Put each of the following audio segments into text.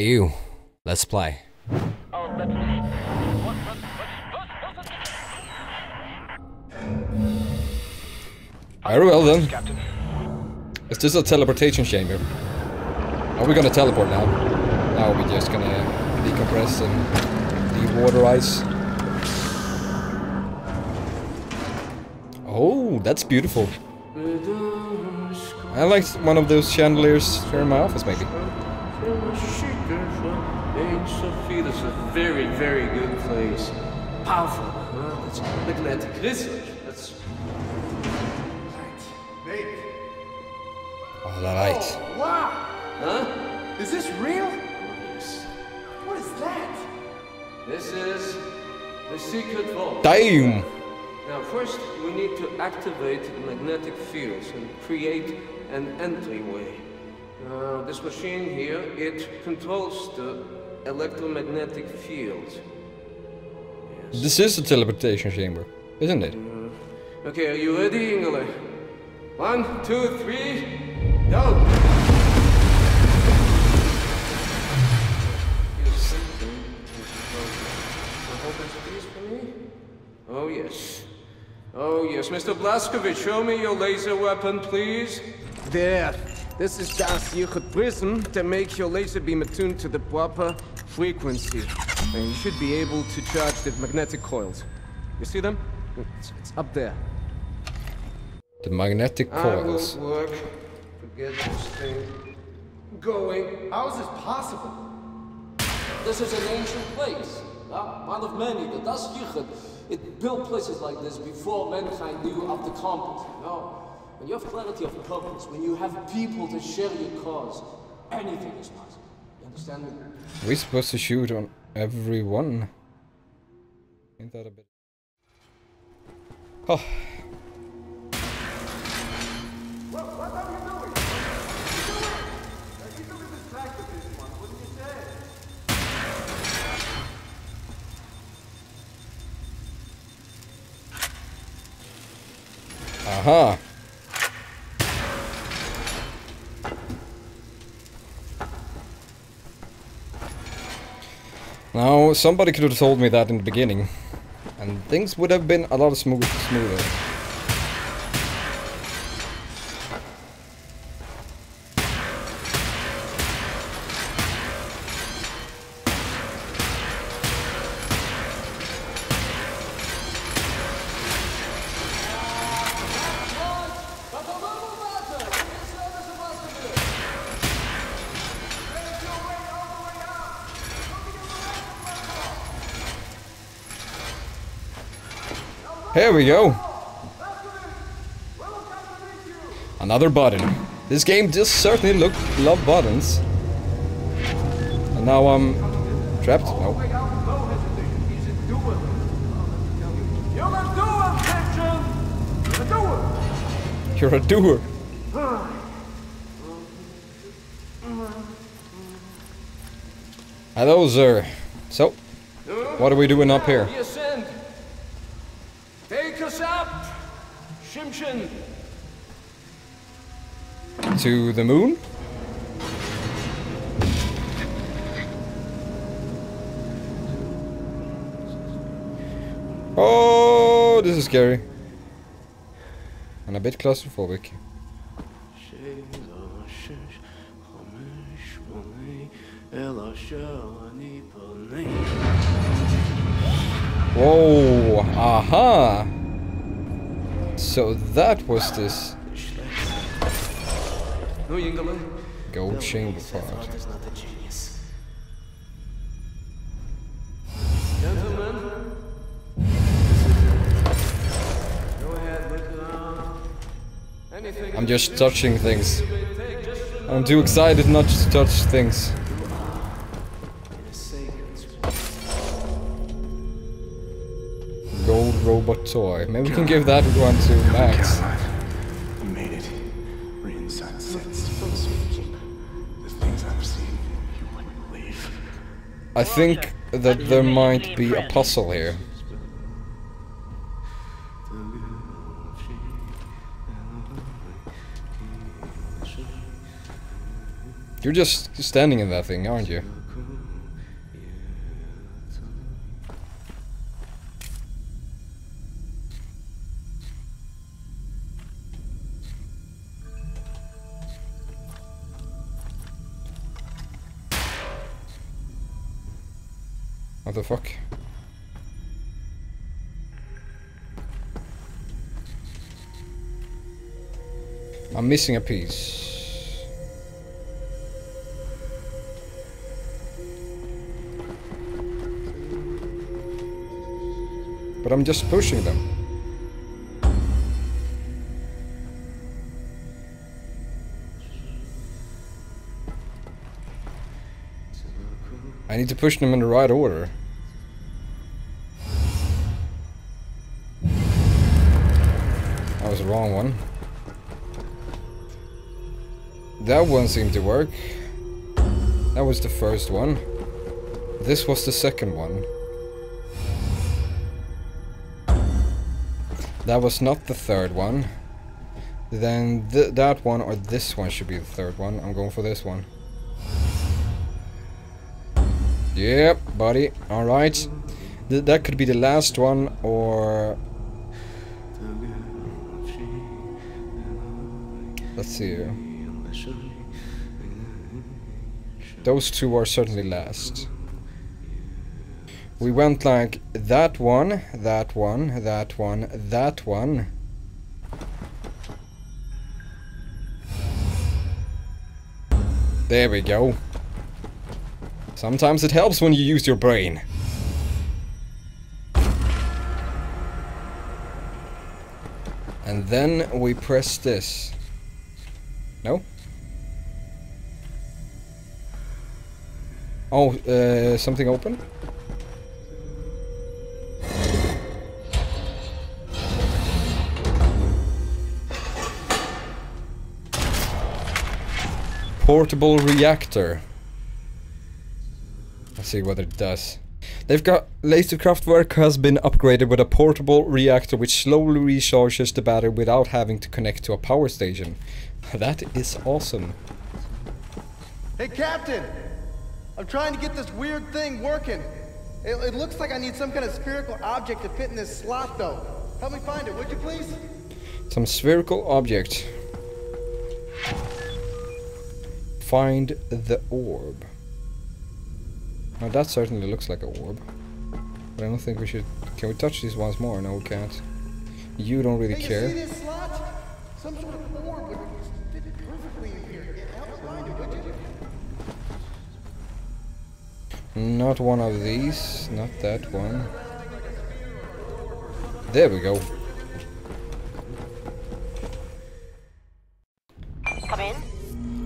you. Let's play. Very well then. Captain. Is this a teleportation chamber? Are we gonna teleport now? Now we're just gonna decompress and dewaterize. Oh, that's beautiful. I like one of those chandeliers here in my office, maybe. Sophie, that's a very, very good place. Powerful. Huh? That's magnetic research. That's Alright. Oh, wow! huh? Is this real? Yes. What is that? This is the secret vault. Damn! Now, first, we need to activate the magnetic fields and create an entryway. Now, this machine here, it controls the electromagnetic field. Yes. This is a teleportation chamber, isn't it? Mm. Okay, are you ready, Ingele? One, two, three, go! Oh, yes. Oh, yes. Mr. Blazkowicz, show me your laser weapon, please. There. This is the secret prism to make your laser beam attuned to the proper frequency. And you should be able to charge the magnetic coils. You see them? It's, it's up there. The magnetic I coils. will work to get this thing going. How is this possible? This is an ancient place, uh, one of many. The Da'at Yichud, it built places like this before mankind knew of the compass. You know, when you have clarity of purpose, when you have people to share your cause, anything is possible. You understand me? we supposed to shoot on everyone. Ain't that a bit? Oh, What, what are you doing? What are you doing? Uh, easily distracted this one, wouldn't you say? aha. Now, somebody could have told me that in the beginning, and things would have been a lot smooth, smoother. Here we go. Another button. This game does certainly look love buttons. And now I'm trapped. No. You're a doer. Hello, sir. So, what are we doing up here? We ascend. Take us up, Shimshin. To the moon? Oh, this is scary. And a bit claustrophobic. Whoa, aha! So that was this gold chamber part. is not a genius. Gentlemen. Go ahead, look around. Uh, anything I'm just touching things. you may take, just remember I'm too excited not to touch things. Toy. Maybe we can give that one to Max. You made it. We're inside sets. The things I've seen, you wouldn't believe. I think that there might be a puzzle here. You're just standing in that thing, aren't you? Missing a piece. But I'm just pushing them. I need to push them in the right order. That one seemed to work. That was the first one. This was the second one. That was not the third one. Then th that one or this one should be the third one. I'm going for this one. Yep, buddy. Alright. Th that could be the last one or... Let's see here. Those two are certainly last. We went like that one, that one, that one, that one. There we go. Sometimes it helps when you use your brain. And then we press this. No? Oh, uh, something open? Portable reactor. Let's see what it does. They've got Laserkraftwerk has been upgraded with a portable reactor which slowly recharges the battery without having to connect to a power station. That is awesome. Hey, Captain! I'm trying to get this weird thing working. It, it looks like I need some kind of spherical object to fit in this slot, though. Help me find it, would you please? Some spherical object. Find the orb. Now that certainly looks like a orb. But I don't think we should... Can we touch these once more? No, we can't. You don't really Hey, you see care. this slot? Some sort of orb would fit perfectly in here. Help find it, would you? Not one of these. Not that one. There we go. Come in.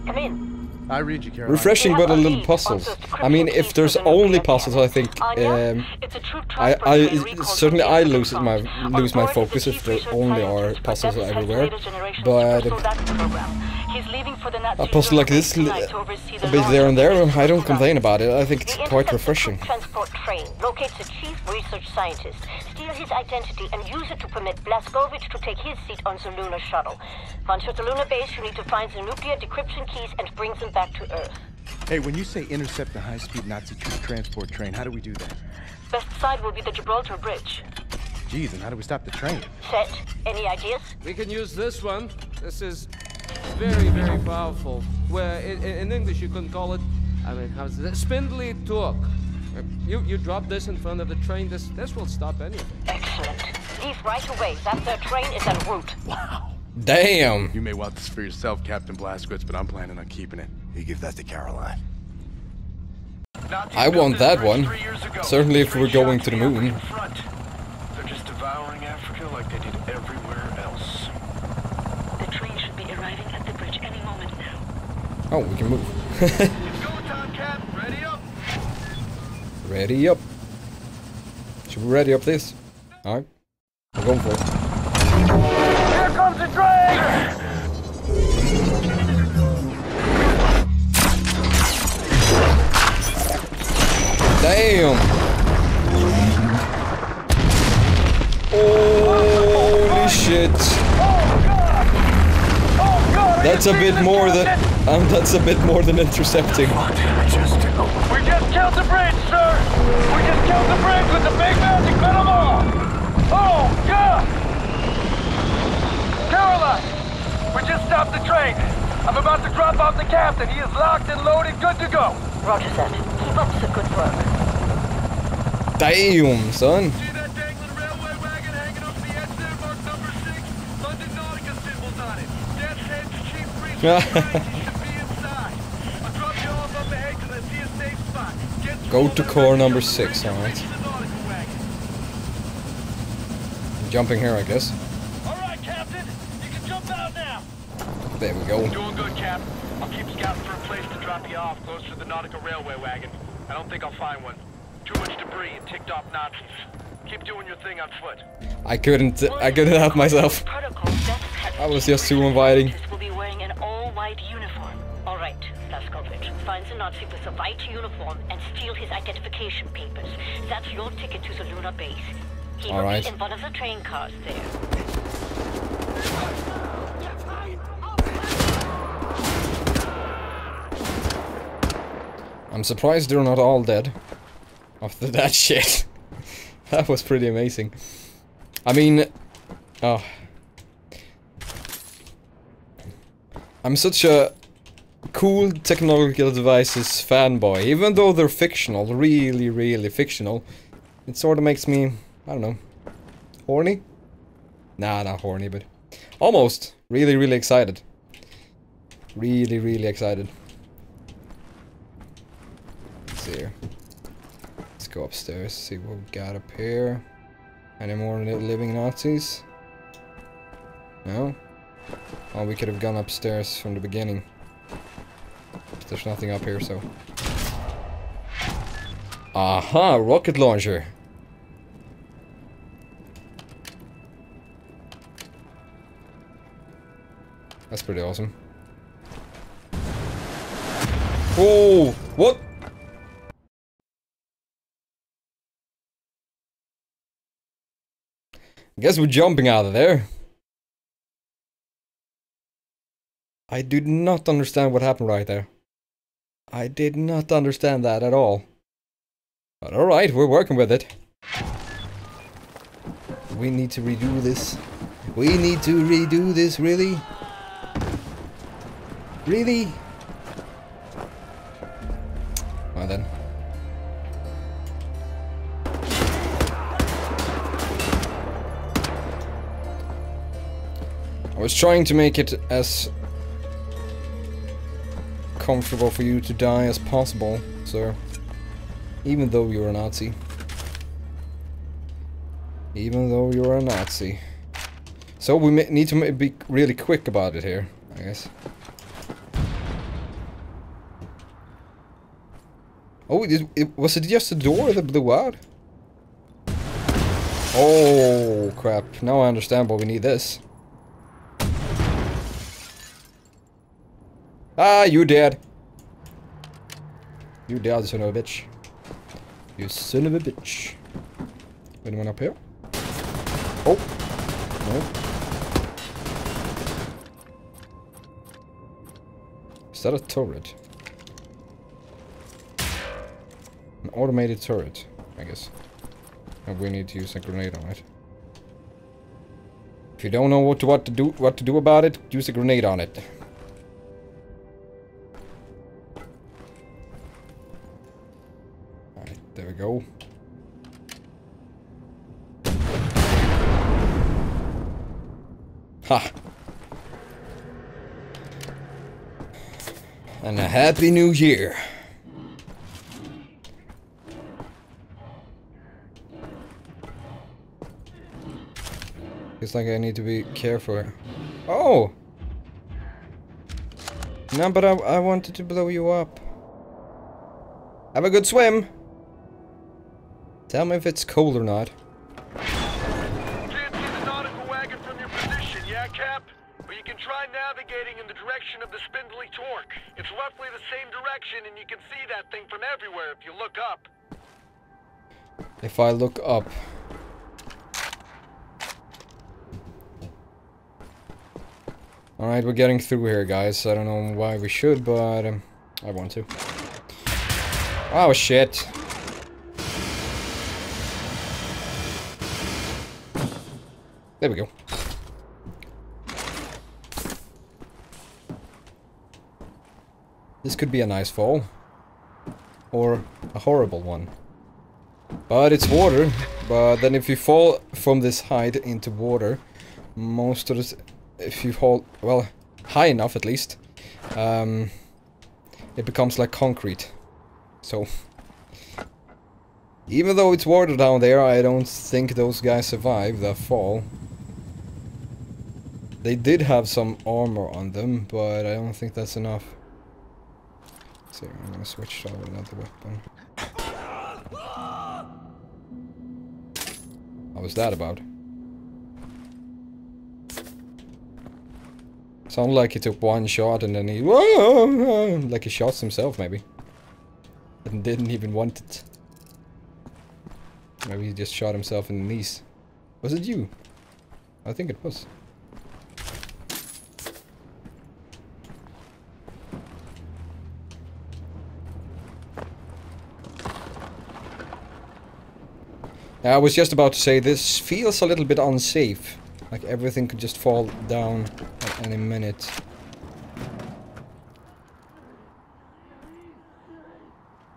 Come in. I read you, Caroline. Refreshing, but a little puzzles. I mean, if there's only puzzles, I think um, I, I certainly I lose my lose my focus if there only are puzzles everywhere. But a puzzle like this, li- a bit there and there, um, I don't complain about it. I think it's quite refreshing. Transport train locates a chief research scientist, steal his identity, and use it to permit Blazkowicz to take his seat on the lunar shuttle. Once at the lunar base, you need to find the nuclear decryption keys and bring them back to Earth. Hey, when you say intercept the high-speed Nazi troop transport train, how do we do that? Best side will be the Gibraltar Bridge. Geez, and how do we stop the train? Set. Any ideas? We can use this one. This is very, very powerful. Where in, in English you can call it, I mean, how's it? Spindly torque. You you drop this in front of the train. This this will stop anything. Excellent. Leave right away. That their train is en route. Wow. Damn! You may want this for yourself, Captain Blazkowicz, but I'm planning on keeping it. You give that to Caroline. I want that one. Certainly if we're going to the moon. They're just devouring Africa like they did everywhere else. The train should be arriving at the bridge any moment now. Oh, we can move. Go time, Cap. Ready up. ready up. Should we ready up this? Alright. I'm going for it. Here comes the train! Damn! That's a bit more than um, that's a bit more than intercepting. We just killed the bridge, sir! We just killed the bridge with the big magic metal ball! Oh, God! Caroline! We just stopped the train. I'm about to drop off the captain. He is locked and loaded, good to go. Roger that. Keep up the good work. Damn, son. See that dangling railway wagon hanging off the edge there, marked number six? London Nautica symbols on it. Deathshead's chief priest should be inside. I'll drop you off up ahead because I see a safe spot. Get Go to core number six, alright. the Nautica wagon. Jumping here, I guess. All right, Captain. You can jump out now. There we go. Doing good, Cap. I'll keep scouting for a place to drop you off close to the Nautica railway wagon. I don't think I'll find one. Too much debris and ticked off Nazis. Keep doing your thing on foot. I couldn't. I couldn't help myself. Protocol, Death's Head I was just too inviting. Scientists will be wearing an all-white uniform. All right, Blazkowicz. Find the Nazi with a white uniform and steal his identification papers. That's your ticket to the lunar base. He All will right. be in one of the train cars there. I'm surprised they're not all dead. After that shit. that was pretty amazing. I mean... Oh. I'm such a cool technological devices fanboy. Even though they're fictional, really, really fictional. It sort of makes me, I don't know, horny? Nah, not horny, but almost. Really, really excited. Really, really excited. Let's see here. Let's go upstairs, see what we got up here. Any more living Nazis? No? Oh, we could have gone upstairs from the beginning. But there's nothing up here, so... Aha! Rocket launcher! That's pretty awesome. Oh! What? Guess we're jumping out of there. I did not understand what happened right there. I did not understand that at all. But alright, we're working with it. We need to redo this. We need to redo this, really? Really? Well then. I was trying to make it as comfortable for you to die as possible, sir. Even though you're a Nazi. Even though you're a Nazi. So we need to be really quick about it here, I guess. Oh, it, it, was it just the door that blew out? Oh, crap. Now I understand why we need this. Ah, you dead. You dead, son of a bitch. You son of a bitch. Anyone up here? Oh. No. Is that a turret? An automated turret, I guess. And we need to use a grenade on it. If you don't know what to, what to do what to do about it, use a grenade on it. Go. Ha! And a happy new year. It's like I need to be careful. Oh! No, but I, I wanted to blow you up. Have a good swim! Tell me if it's cold or not. Can't see the Nautica wagon from your position, yeah, Cap? But you can try navigating in the direction of the spindly torque. It's roughly the same direction, and you can see that thing from everywhere if you look up. If I look up. Alright, we're getting through here, guys. I don't know why we should, but um, I want to. Oh, shit. There we go. This could be a nice fall. Or a horrible one. But it's water. But then if you fall from this height into water, most of the... If you fall, well, high enough at least, um, it becomes like concrete. So, even though it's water down there, I don't think those guys survive that fall. They did have some armor on them, but I don't think that's enough. So I'm gonna switch to another weapon. What was that about? Sounded like he took one shot and then he... Like he shot himself, maybe. And didn't even want it. Maybe he just shot himself in the knees. Was it you? I think it was. I was just about to say, this feels a little bit unsafe. Like everything could just fall down at any minute.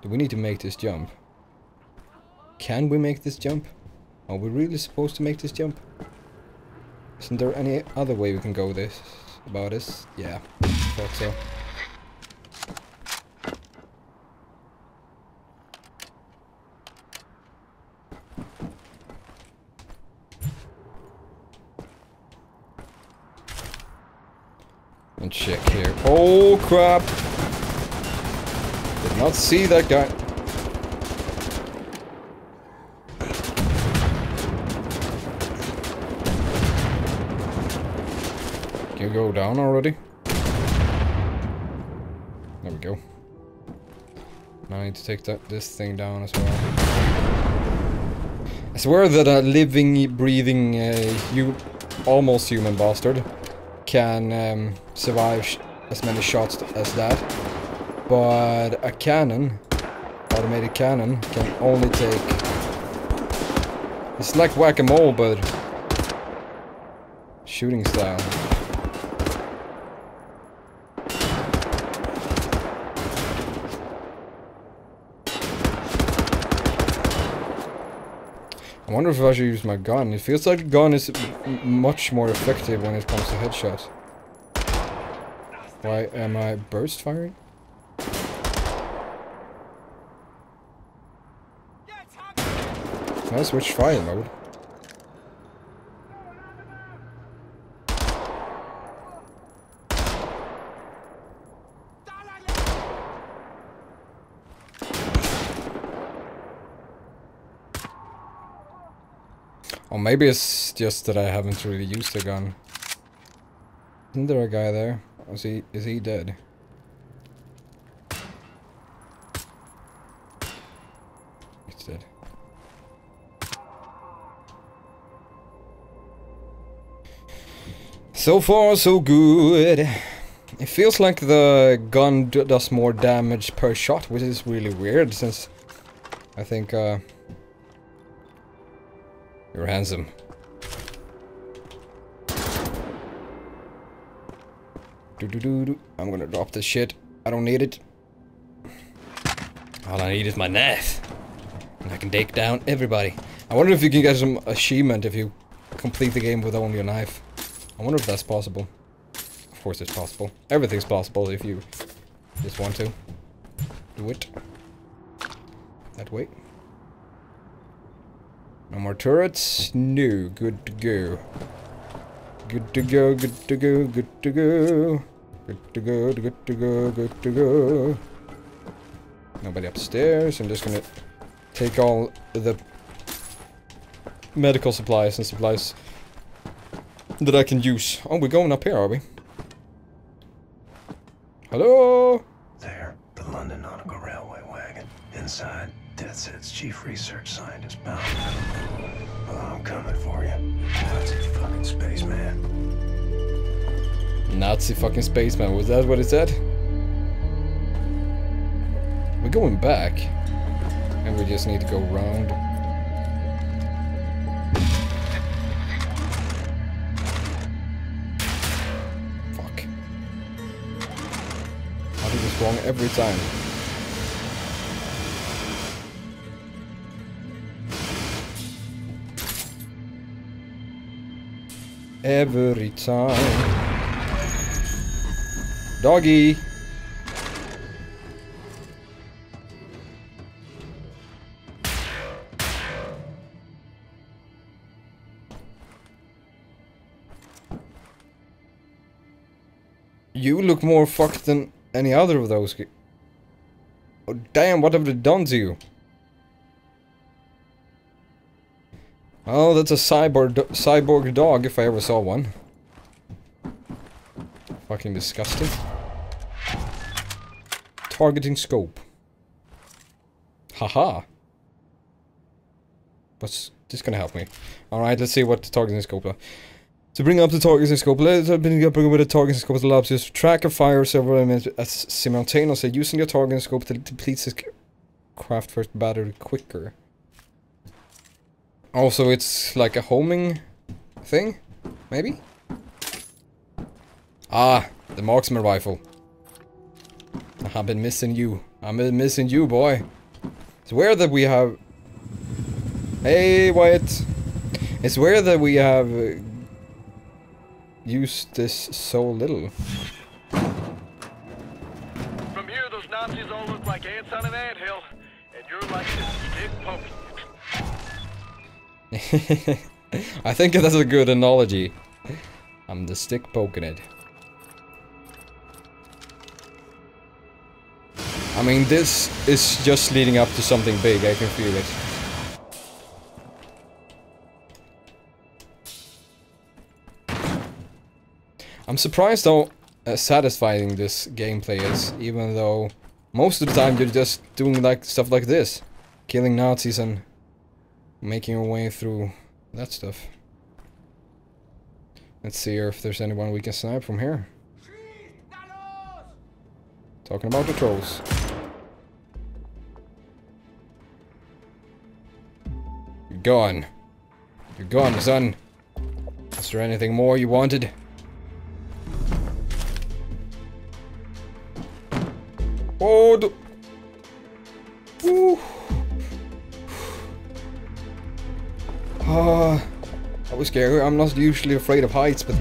Do we need to make this jump? Can we make this jump? Are we really supposed to make this jump? Isn't there any other way we can go this about this? Yeah, thought so. And check here. Oh crap! Did not see that guy. Can you go down already? There we go. Now I need to take that this thing down as well. I swear that a living, breathing, uh, almost human bastard can um, survive as many shots as that. But a cannon, automated cannon, can only take... It's like whack-a-mole, but shooting style. I wonder if I should use my gun. It feels like a gun is much more effective when it comes to headshots. Why am I burst firing? I switch fire mode. Or maybe it's just that I haven't really used the gun. Isn't there a guy there? Is he is he dead? He's dead. So far so good. It feels like the gun does more damage per shot, which is really weird since I think uh you're handsome. I'm gonna drop this shit. I don't need it. All I need is my knife. And I can take down everybody. I wonder if you can get some achievement if you complete the game with only a knife. I wonder if that's possible. Of course it's possible. Everything's possible if you just want to. Do it. That way. No more turrets? No. Good to go. Good to go, good to go, good to go. Good to go, good to go, good to go. Nobody upstairs. I'm just gonna take all the medical supplies and supplies that I can use. Oh, we're going up here, are we? Hello? There, the London Nautica Railway wagon. Inside, Deathshead's chief research scientist bound. Well, I'm coming for you. Nazi fucking spaceman. Nazi fucking spaceman, was that what it said? We're going back. And we just need to go round. Fuck. I do this wrong every time. Every time. Doggy! You look more fucked than any other of those. Oh, damn, what have they done to you? Oh, that's a cyborg, do cyborg dog if I ever saw one. Fucking disgusting. Targeting scope. Haha. What's this gonna help me? Alright, let's see what the targeting scope is. To bring up the targeting scope, let's bring up with a targeting scope allows you to track and fire several enemies simultaneously. Using your targeting scope to deplete this craft first battery quicker. Also, it's like a homing thing? Maybe? Ah, the marksman rifle. I've been missing you. I've been missing you, boy. It's weird that we have... Hey, Wyatt. It's weird that we have uh, used this so little. From here, those Nazis all look like ants on an anthill, and you're like poking. I think that's a good analogy. I'm the stick poking it. I mean, this is just leading up to something big, I can feel it. I'm surprised how uh, satisfying this gameplay is, even though most of the time you're just doing like stuff like this. Killing Nazis and making our way through that stuff. Let's see if there's anyone we can snipe from here. Talking about the trolls. You're gone. You're gone, son. Is there anything more you wanted? Scary. I'm not usually afraid of heights, but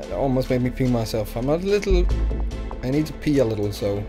it almost made me pee myself. I'm a little... I need to pee a little, so...